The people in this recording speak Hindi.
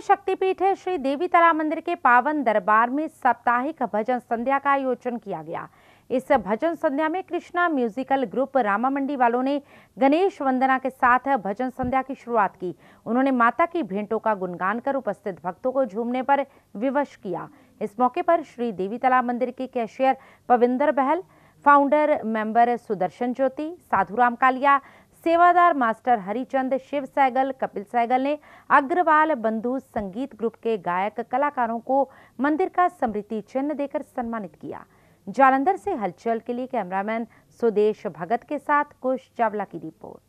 शक्तिपीठ श्री देवी ताला मंदिर के पावन दरबार में साप्ताहिक भजन संध्या का आयोजन किया गया। इस भजन संध्या में कृष्णा म्यूजिकल ग्रुप रामा मंडी वालों ने गणेश वंदना के साथ भजन संध्या की शुरुआत की। उन्होंने माता की भेंटों का गुणगान कर उपस्थित भक्तों को झूमने पर विवश किया। इस मौके पर श्री देवी तला मंदिर के cashier Pavinder Bahal, founder member Sudarshan Jyoti, Sadhuram Kalia सेवादार मास्टर हरिचंद शिव सैगल, कपिल सैगल ने अग्रवाल बंधु संगीत ग्रुप के गायक कलाकारों को मंदिर का स्मृति चिन्ह देकर सम्मानित किया। जालंधर से हलचल के लिए कैमरामैन सुदेश भगत के साथ कुश चावला की रिपोर्ट।